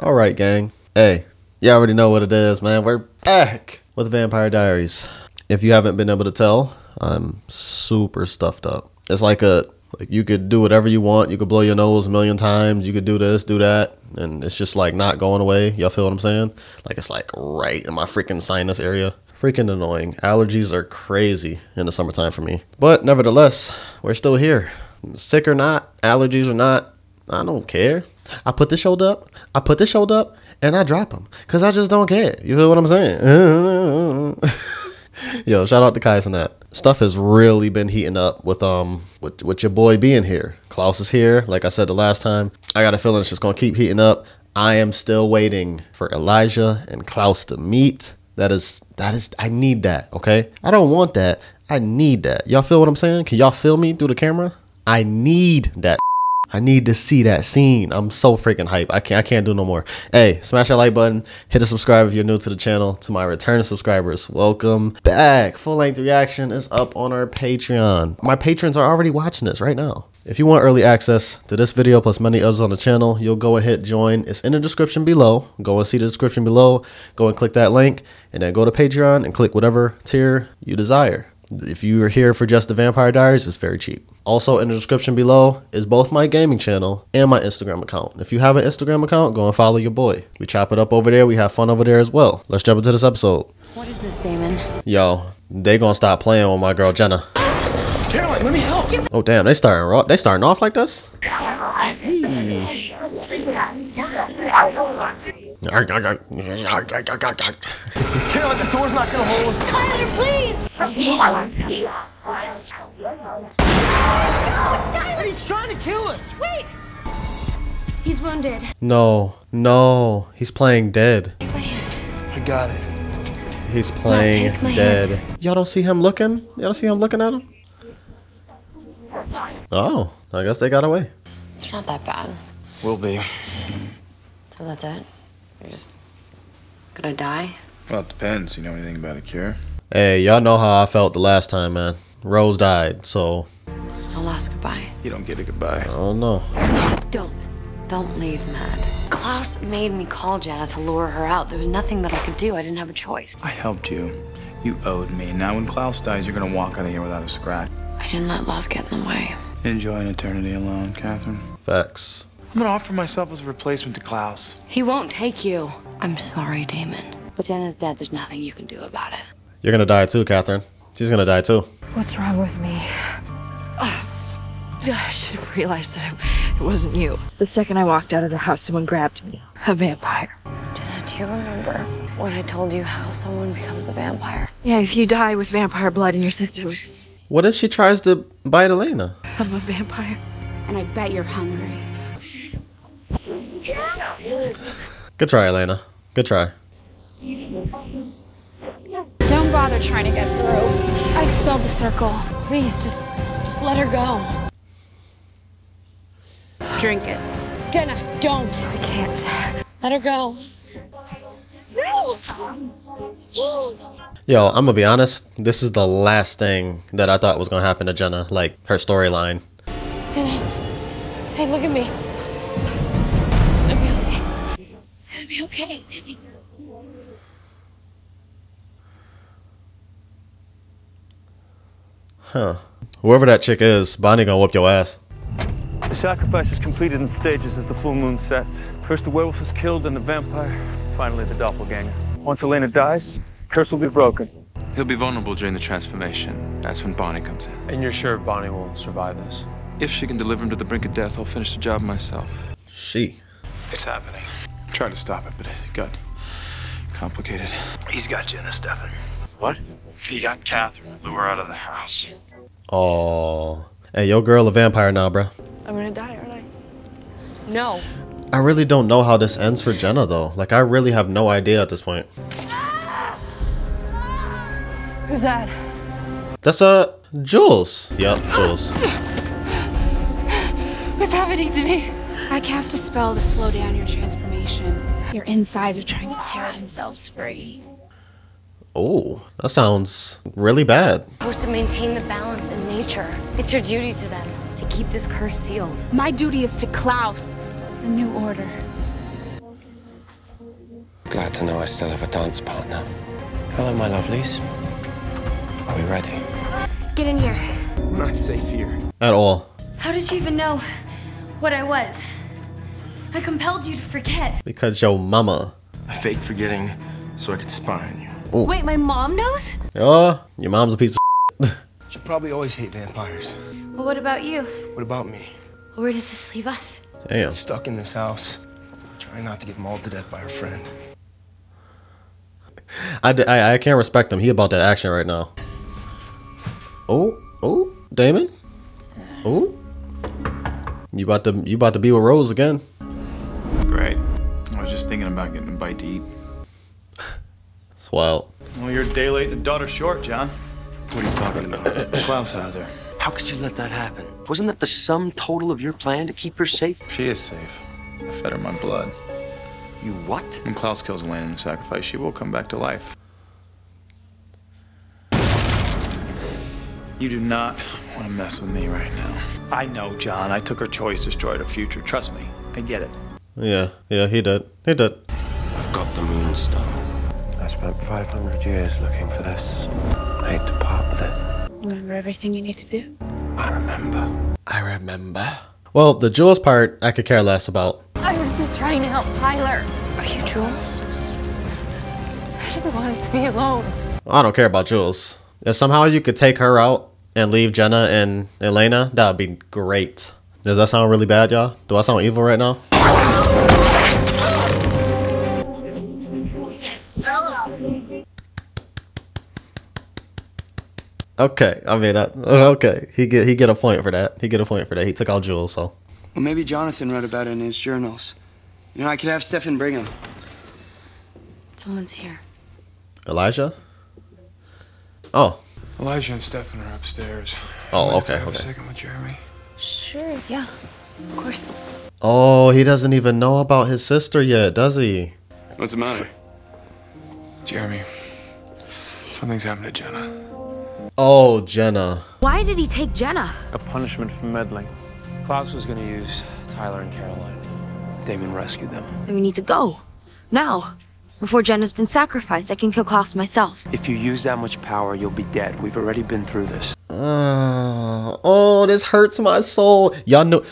All right, gang. Hey, you already know what it is, man. We're back with Vampire Diaries. If you haven't been able to tell, I'm super stuffed up. It's like a like you could do whatever you want. You could blow your nose a million times. You could do this, do that, and it's just like not going away. Y'all feel what I'm saying? Like it's like right in my freaking sinus area. Freaking annoying. Allergies are crazy in the summertime for me. But nevertheless, we're still here. Sick or not, allergies or not, I don't care. I put the shoulder up, I put the shoulder up, and I drop them. Because I just don't care. You feel what I'm saying? Yo, shout out to Kais and that. Stuff has really been heating up with um with, with your boy being here. Klaus is here. Like I said the last time, I got a feeling it's just gonna keep heating up. I am still waiting for Elijah and Klaus to meet. That is that is I need that, okay? I don't want that. I need that. Y'all feel what I'm saying? Can y'all feel me through the camera? I need that I need to see that scene. I'm so freaking hype. I can't I can't do no more. Hey, smash that like button. Hit the subscribe if you're new to the channel. To my return subscribers, welcome back. Full length reaction is up on our Patreon. My patrons are already watching this right now. If you want early access to this video plus many others on the channel, you'll go ahead and hit join. It's in the description below. Go and see the description below. Go and click that link and then go to Patreon and click whatever tier you desire. If you are here for just the Vampire Diaries, it's very cheap. Also in the description below is both my gaming channel and my Instagram account. If you have an Instagram account, go and follow your boy. We chop it up over there. We have fun over there as well. Let's jump into this episode. What is this, Damon? Yo, they gonna stop playing with my girl Jenna. Caroline, let me help. Oh damn, they starting ro- they starting off like this? Caroline, the door's not gonna hold. Tyler, please! Tyler! He's trying to kill us. Wait! He's wounded. No, no, he's playing dead. I got it. He's playing dead. Y'all don't see him looking? Y'all don't see him looking at him? Oh, I guess they got away. It's not that bad. Will be. So that's it? You're just gonna die? Well, it depends. You know anything about a cure? Hey, y'all know how I felt the last time, man. Rose died, so No last goodbye. You don't get a goodbye. I don't know. Don't. Don't leave, Mad. Klaus made me call Jenna to lure her out. There was nothing that I could do. I didn't have a choice. I helped you. You owed me. Now, when Klaus dies, you're gonna walk out of here without a scratch. I didn't let love get in the way. Enjoy an eternity alone, Katherine. Facts. I'm gonna offer myself as a replacement to Klaus. He won't take you. I'm sorry, Damon. But Jenna's dead. There's nothing you can do about it. You're gonna die too, Katherine. She's gonna die too. What's wrong with me? Ah, I should have realized that it wasn't you. The second I walked out of the house, someone grabbed me. A vampire. Jenna, do you remember when I told you how someone becomes a vampire? Yeah, if you die with vampire blood in your system, What if she tries to bite Elena? I'm a vampire. And I bet you're hungry. Good try, Elena. Good try. Bother trying to get through. I spelled the circle. Please, just, just let her go. Drink it. Jenna, don't. I can't. Let her go. Yo, I'm gonna be honest. This is the last thing that I thought was gonna happen to Jenna, like her storyline. Jenna. Hey, look at me. It'll be okay. It'll be okay. Huh. Whoever that chick is, Bonnie gonna whoop your ass. The sacrifice is completed in stages as the full moon sets. First the werewolf is killed, then the vampire, finally the doppelganger. Once Elena dies, curse will be broken. He'll be vulnerable during the transformation. That's when Bonnie comes in. And you're sure Bonnie will survive this? If she can deliver him to the brink of death, I'll finish the job myself. She. It's happening. I tried to stop it, but it got complicated. He's got you in Jenna, Stefan. What? He got Katherine, blew her out of the house. Oh. Hey, your girl a vampire now, bruh. I'm gonna die, aren't I? No. I really don't know how this ends for Jenna though. Like I really have no idea at this point. Who's that? That's uh Jules. Yep, Jules. What's happening to me? I cast a spell to slow down your transformation. Your insides are trying to tear themselves free. Oh, that sounds really bad. Supposed to maintain the balance in nature. It's your duty to them to keep this curse sealed. My duty is to Klaus, the new order. Glad to know I still have a dance partner. Hello, my lovelies. Are we ready? Get in here. We're not safe here. At all. How did you even know what I was? I compelled you to forget. Because your mama. I faked forgetting so I could spy on you. Wait, my mom knows? Oh, your mom's a piece of She'll probably always hate vampires. Well, what about you? What about me? Where does this leave us? Damn. Stuck in this house, trying not to get mauled to death by her friend. I, d- I, I can't respect him. He about that action right now. Oh, oh, Damon. Oh. You about to you about to be with Rose again. Great. I was just thinking about getting a bite to eat. It's wild. Well, you're a day late and a daughter short, John. What are you talking about? Klaus has her. How could you let that happen? Wasn't that the sum total of your plan to keep her safe? She is safe. I fed her my blood. You what? When Klaus kills Elena in the sacrifice, she will come back to life. You do not want to mess with me right now. I know, John. I took her choice, destroyed her future. Trust me. I get it. Yeah, yeah, he did. He did. I've got the moonstone. I spent 500 years looking for this. I hate to part with it. Remember everything you need to do? I remember. I remember. Well, the Jules part I could care less about. I was just trying to help Tyler. Are you Jules? I didn't want him to be alone. I don't care about Jules. If somehow you could take her out and leave Jenna and Elena, that would be great. Does that sound really bad, y'all? Do I sound evil right now? Okay, I mean, uh, okay, he get he get a point for that. He get a point for that. He took out Jules, so Well, maybe Jonathan wrote about it in his journals. You know, I could have Stefan bring him. Someone's here. Elijah. Oh, Elijah and Stefan are upstairs. Oh, Mind okay, I have okay. A second with Jeremy. Sure, yeah. Of course. oh, he doesn't even know about his sister yet, does he? What's the matter? Jeremy, something's happened to Jenna. Oh, Jenna. Why did he take Jenna? A punishment for meddling. Klaus was going to use Tyler and Caroline. Damon rescued them. We need to go. Now. Before Jenna's been sacrificed, I can kill Klaus myself. If you use that much power, you'll be dead. We've already been through this. Uh, oh, this hurts my soul. Y'all knew,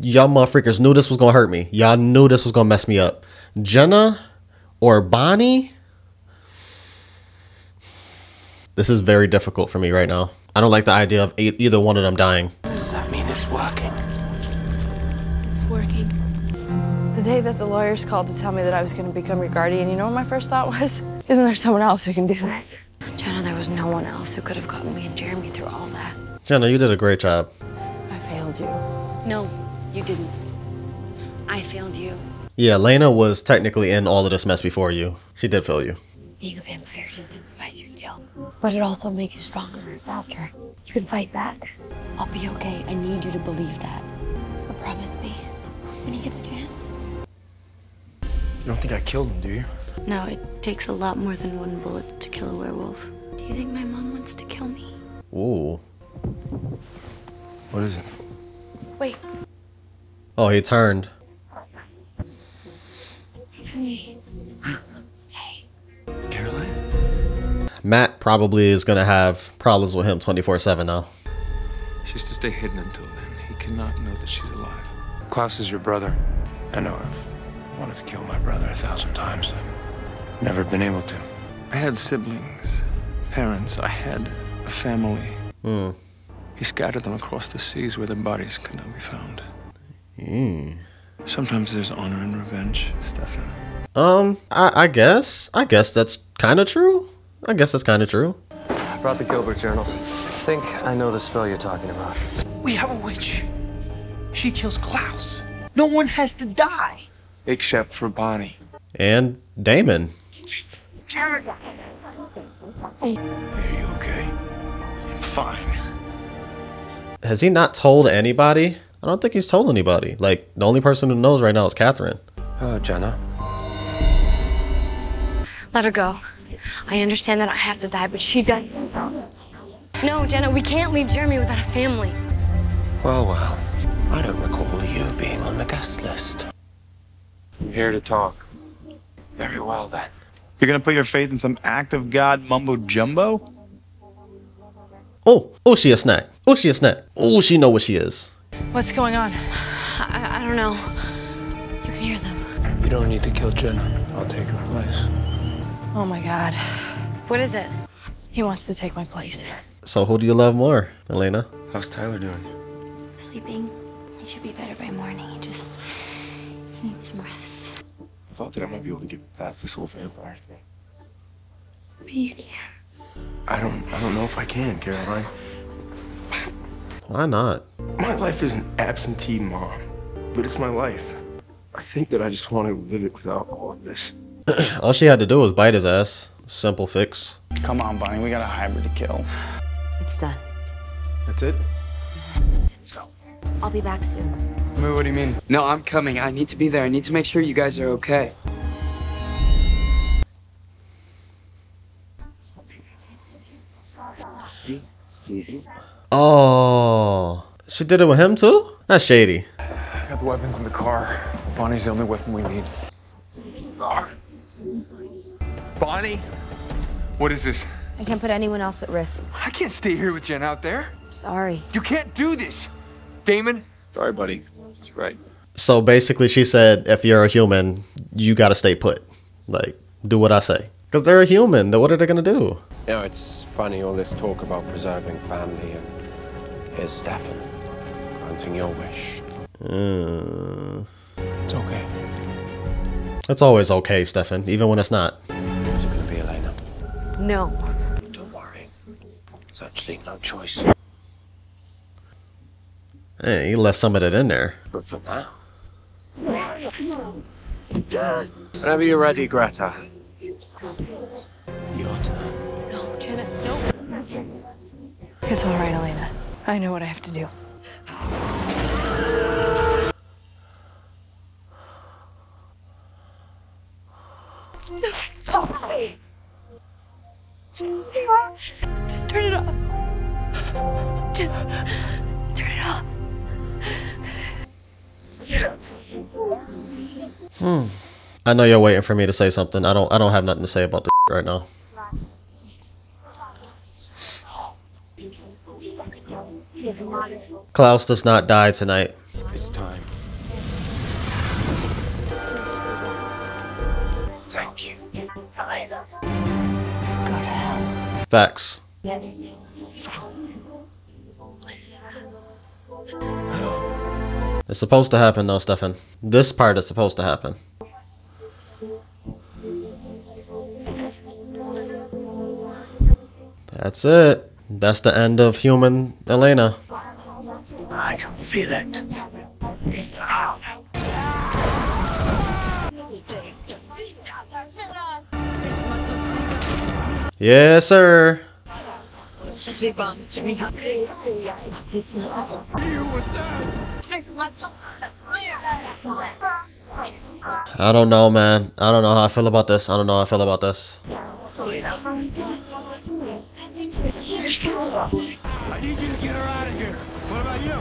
y'all motherfuckers knew this was gonna hurt me. Y'all knew this was gonna mess me up. Jenna or Bonnie? This is very difficult for me right now. I don't like the idea of e- either one of them dying. Does that mean it's working? It's working. The day that the lawyers called to tell me that I was going to become your guardian, you know what my first thought was? Isn't there someone else who can do this? Jenna, there was no one else who could have gotten me and Jeremy through all that. Jenna, you did a great job. I failed you. No, you didn't. I failed you. Yeah, Lena was technically in all of this mess before you. She did fail you. Being a vampire doesn't fight your guilt, but it also makes you stronger and faster. You can fight back. I'll be okay. I need you to believe that. But promise me, when you get the chance. You don't think I killed him, do you? No, it takes a lot more than one bullet to kill a werewolf. Do you think my mom wants to kill me? Ooh. What is it? Wait, Oh, he turned. Caroline? Matt probably is gonna have problems with him 24 7 now. She's to stay hidden until then. He cannot know that she's alive. Klaus is your brother. I know I've wanted to kill my brother a thousand times. I've never been able to. I had siblings, parents. I had a family. Hmm. He scattered them across the seas where their bodies could not be found. Mm. Sometimes there's honor and revenge, Stefan. Um, I, I guess. I guess that's kind of true. I guess that's kind of true. I brought the Gilbert journals. I think I know the spell you're talking about. We have a witch. She kills Klaus. No one has to die. Except for Bonnie. And Damon. Are you okay? I'm fine. Has he not told anybody? I don't think he's told anybody. Like, the only person who knows right now is Katherine. Hello, Jenna. Let her go. I understand that I have to die, but she doesn't. No, Jenna, we can't leave Jeremy without a family. Well, well. I don't recall you being on the guest list. I'm here to talk. Very well then. You're gonna put your faith in some act of God mumbo jumbo? Oh, oh, she a snack. Oh, she a snack. Oh, she know what she is. What's going on? I, I don't know. You can hear them. You don't need to kill Jenna. I'll take her place. Oh my god. What is it? He wants to take my place. So who do you love more, Elena? How's Tyler doing? Sleeping. He should be better by morning. He just he needs some rest. I thought that I might be able to get past this whole vampire thing. But you can't. I don't I don't know if I can, Caroline. Why not? My life is an absentee mom, but it's my life. I think that I just want to live it without all of this. All she had to do was bite his ass. Simple fix. Come on, Bonnie, we got a hybrid to kill. It's done. That's it? I'll be back soon. Wait, what do you mean? No, I'm coming. I need to be there. I need to make sure you guys are okay. Oh, she did it with him too? That's shady. Got the weapons in the car. Bonnie's the only weapon we need. Bonnie? What is this? I can't put anyone else at risk. I can't stay here with Jen out there. Sorry. You can't do this. Damon? Sorry, buddy. That's right. So basically, she said, if you're a human, you gotta stay put. Like, do what I say. Because they're a human. Then what are they gonna do? You know, it's funny all this talk about preserving family and here's Stefan granting your wish. Uh, It's okay. it's always okay, Stefan, even when it's not. No. Don't worry. There's actually no choice. Hey, you left some of it in there. But for now. Whenever you're ready, Greta. Your turn. No, Janet, no. It's all right, Elena. I know what I have to do. Just turn it off. Just turn it off. Hmm. I know you're waiting for me to say something. I don't. I don't have nothing to say about this right now. Klaus does not die tonight. It's time. Facts. It's supposed to happen though, Stefan. This part is supposed to happen. That's it. That's the end of human Elena. I can feel it. Yes, sir. I don't know, man. I don't know how I feel about this. I don't know how I feel about this. I need you to get her out of here. What about you?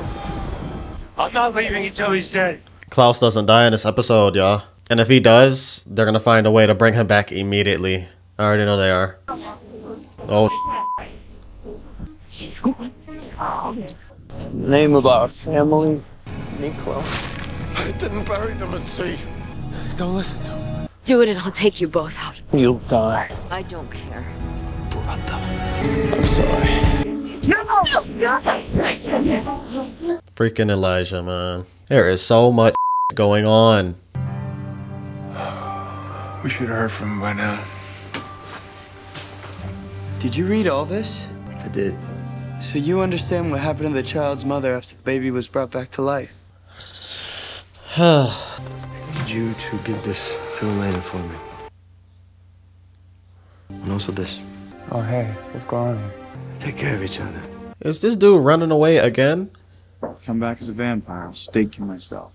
I'm not leaving until he's dead. Klaus doesn't die in this episode, y'all. And if he does, they're gonna find a way to bring him back immediately. I already know they are. Oh, Name of our family, Niklaus. I didn't bury them at sea. Don't listen to him. Do it and I'll take you both out. You'll die. I don't care. Brother. I'm sorry. No! freaking Elijah, man. There is so much going on. We should have heard from him by now. Did you read all this? I did. So you understand what happened to the child's mother after the baby was brought back to life? I need you to give this to Elena for me. And also this. Oh, hey, what's going on here? Take care of each other. Is this dude running away again? Come back as a vampire. I'll stake you myself.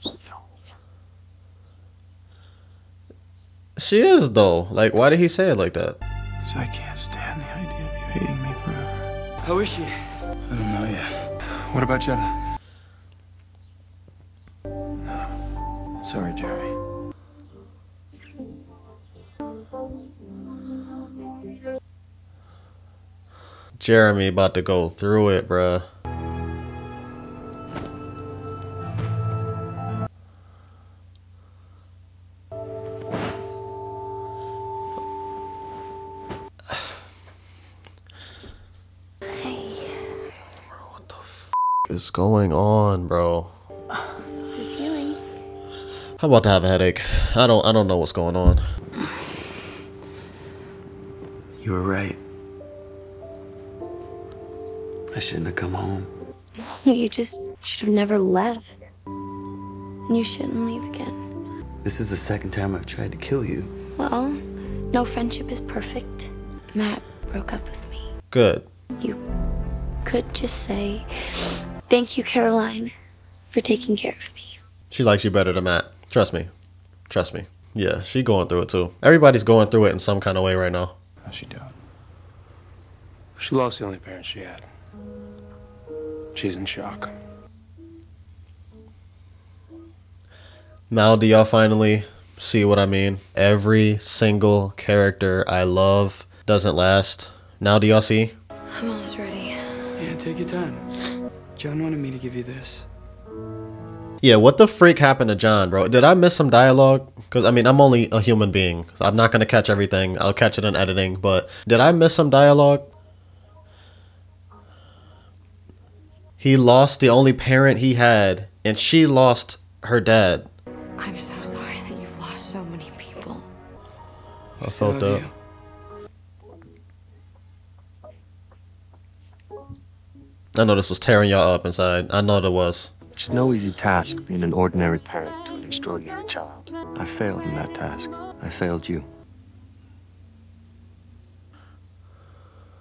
She is though. Like, why did he say it like that? So I can't stand hating me forever. How is she? I don't know yet. What about Jenna? No. Sorry, Jeremy. Jeremy about to go through it, bruh. Is going on, bro? It's healing. I'm about to have a headache. I don't I don't know what's going on. You were right. I shouldn't have come home. You just should have never left. And you shouldn't leave again. This is the second time I've tried to kill you. Well, no friendship is perfect. Matt broke up with me. Good. You could just say, Thank you, Caroline, for taking care of me. She likes you better than Matt. Trust me. Trust me. Yeah, she going through it too. Everybody's going through it in some kind of way right now. How's she doing? She lost the only parent she had. She's in shock. Now do y'all finally see what I mean? Every single character I love doesn't last. Now do y'all see? I'm almost ready. Yeah, take your time. John wanted me to give you this. Yeah, what the freak happened to John, bro? Did I miss some dialogue? Because, I mean, I'm only a human being. So I'm not going to catch everything. I'll catch it in editing. But did I miss some dialogue? He lost the only parent he had, and she lost her dad. I'm so sorry that you've lost so many people. I felt that. I know this was tearing y'all up inside. I know it was. It's no easy task being an ordinary parent to an extraordinary child. I failed in that task. I failed you.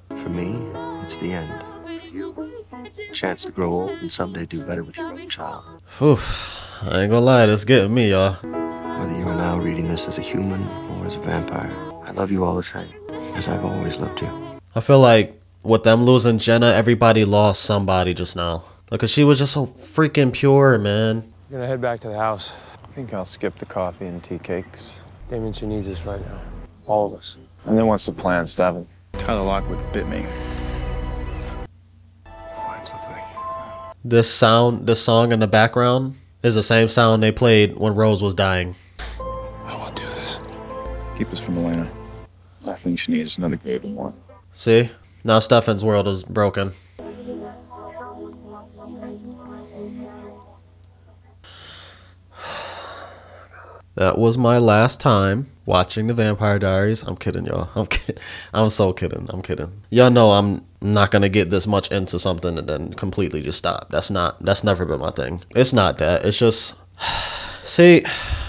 For me, it's the end. For you, a chance to grow old and someday do better with your own child. Oof. I ain't gonna lie, that's getting me, y'all. Whether you are now reading this as a human or as a vampire, I love you all the same, as I've always loved you. I feel like with them losing Jenna, everybody lost somebody just now. Because she was just so freaking pure, man. We're gonna head back to the house. I think I'll skip the coffee and tea cakes. Damon, she needs us right now. All of us. And then what's the plan, Stefan? Tyler Lockwood bit me. Find something. This sound, this song in the background is the same sound they played when Rose was dying. I will do this. Keep us from Elena. I think she needs another grave in one. See? Now Stefan's world is broken. That was my last time watching the Vampire Diaries. I'm kidding, y'all. I'm kidding. I'm so kidding. I'm kidding. Y'all know I'm not gonna get this much into something and then completely just stop. That's not. That's never been my thing. It's not that. It's just. See,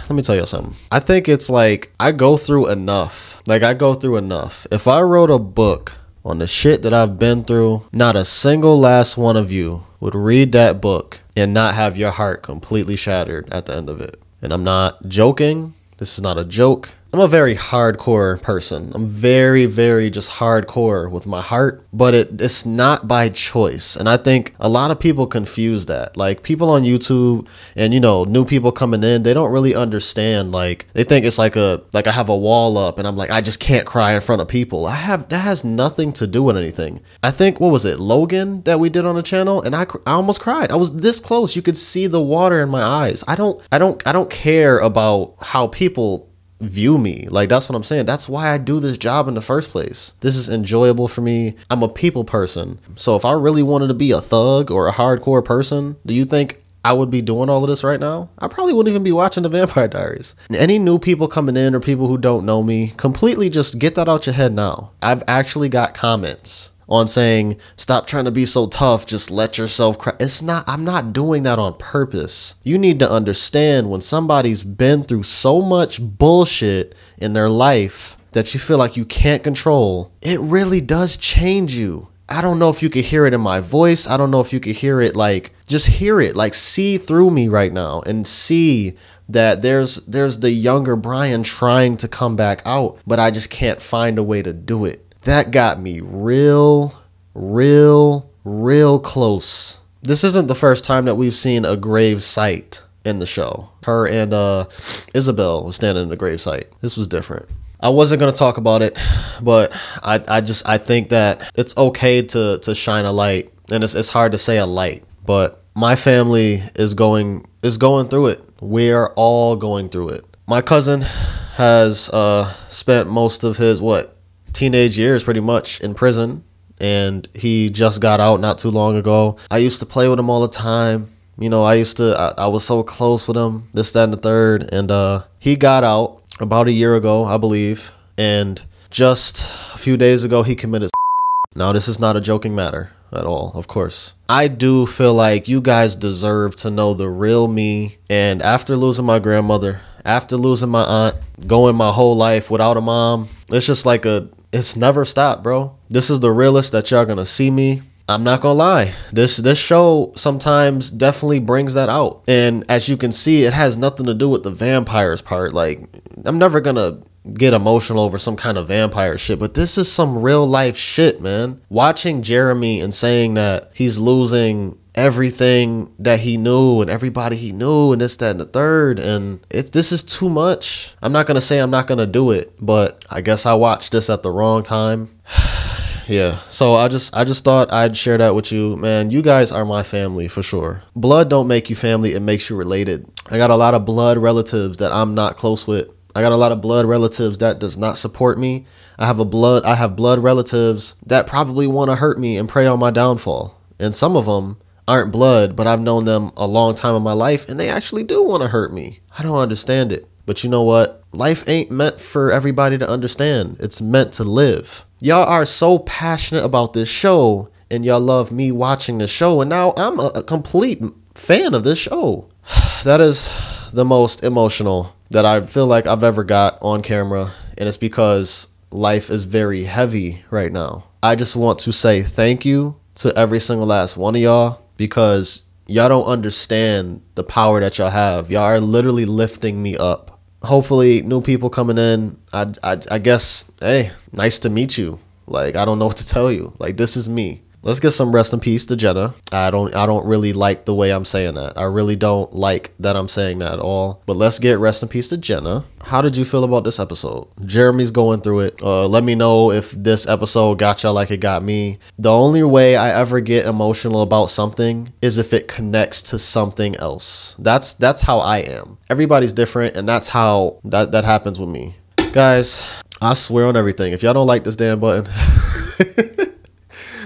let me tell you something. I think it's like I go through enough. Like I go through enough. If I wrote a book on the shit that I've been through, not a single last one of you would read that book and not have your heart completely shattered at the end of it. And I'm not joking. This is not a joke. I'm a very hardcore person. I'm very, very just hardcore with my heart, but it, it's not by choice. And I think a lot of people confuse that. Like people on YouTube and you know, new people coming in, they don't really understand. Like they think it's like a like I have a wall up and I'm like I just can't cry in front of people. I have that has nothing to do with anything. I think what was it, Logan that we did on the channel, and I I almost cried. I was this close. You could see the water in my eyes. I don't I don't I don't care about how people view me. Like that's what I'm saying. That's why I do this job in the first place. This is enjoyable for me. I'm a people person. So if I really wanted to be a thug or a hardcore person, do you think I would be doing all of this right now? I probably wouldn't even be watching the Vampire Diaries. Any new people coming in or people who don't know me, completely just get that out your head now. I've actually got comments on saying stop trying to be so tough just let yourself cry it's not i'm not doing that on purpose. You need to understand when somebody's been through so much bullshit in their life that you feel like you can't control it really does change you. I don't know if you could hear it in my voice. I don't know if you could hear it like just hear it like see through me right now and see that there's there's the younger Brian trying to come back out but I just can't find a way to do it that got me real, real, real close. This isn't the first time that we've seen a grave site in the show. Her and uh, Isobel was standing in the grave site. This was different. I wasn't gonna talk about it, but I, I just I think that it's okay to to shine a light, and it's it's hard to say a light, but my family is going is going through it. We are all going through it. My cousin has uh, spent most of his what teenage years pretty much in prison, and he just got out not too long ago. I used to play with him all the time. You know, I used to I, I was so close with him, this, that, and the third, and uh, he got out about a year ago, I believe, and just a few days ago he committed. Now, this is not a joking matter at all, of course. I do feel like you guys deserve to know the real me. And after losing my grandmother, after losing my aunt, going my whole life without a mom, it's just like a, it's never stopped, bro. This is the realest that y'all gonna see me. I'm not gonna lie. This this show sometimes definitely brings that out. And as you can see, it has nothing to do with the vampires part. Like, I'm never gonna get emotional over some kind of vampire shit, but this is some real life shit, man. Watching Jeremy and saying that he's losing everything that he knew and everybody he knew and this that and the third. And it's this is too much. I'm not gonna say i'm not gonna do it but i guess i watched this at the wrong time. Yeah. So i just i just thought i'd share that with you. Man you guys are my family for sure. Blood don't make you family it makes you related. I got a lot of blood relatives that i'm not close with. I got a lot of blood relatives that does not support me. I have a blood i have blood relatives that probably want to hurt me and prey on my downfall. And some of them aren't blood, but I've known them a long time in my life and they actually do want to hurt me. I don't understand it. But you know what? Life ain't meant for everybody to understand. It's meant to live. Y'all are so passionate about this show and y'all love me watching the show and now I'm a, complete fan of this show. that is the most emotional that I feel like I've ever got on camera and it's because life is very heavy right now. I just want to say thank you to every single last one of y'all because y'all don't understand the power that y'all have. Y'all are literally lifting me up. Hopefully, new people coming in. I, I, I guess, hey, nice to meet you. Like, I don't know what to tell you. Like, this is me. Let's get some rest in peace to Jenna. I don't I don't really like the way I'm saying that. I really don't like that I'm saying that at all. But let's get rest in peace to Jenna. How did you feel about this episode? Jeremy's going through it. Uh, let me know if this episode got y'all like it got me. The only way I ever get emotional about something is if it connects to something else. That's that's how I am. Everybody's different, and that's how that that happens with me. Guys, I swear on everything. If y'all don't like this damn button.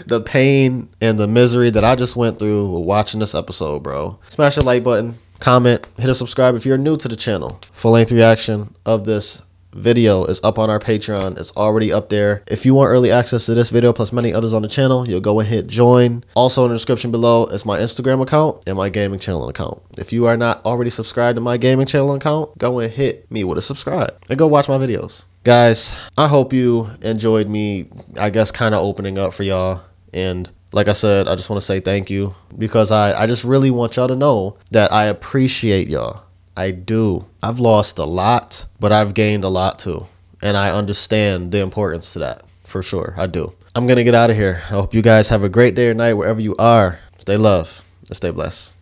the pain and the misery that I just went through watching this episode, bro. Smash the like button, comment, hit a subscribe if you're new to the channel. Full length reaction of this video is up on our Patreon. It's already up there. If you want early access to this video plus many others on the channel, you'll go and hit join. Also in the description below is my Instagram account and my gaming channel account. If you are not already subscribed to my gaming channel account, go and hit me with a subscribe and go watch my videos. Guys, I hope you enjoyed me, I guess, kind of opening up for y'all and like I said, I just want to say thank you because I, I just really want y'all to know that I appreciate y'all. I do. I've lost a lot, but I've gained a lot too. And I understand the importance to that for sure. I do. I'm going to get out of here. I hope you guys have a great day or night wherever you are. Stay love and stay blessed.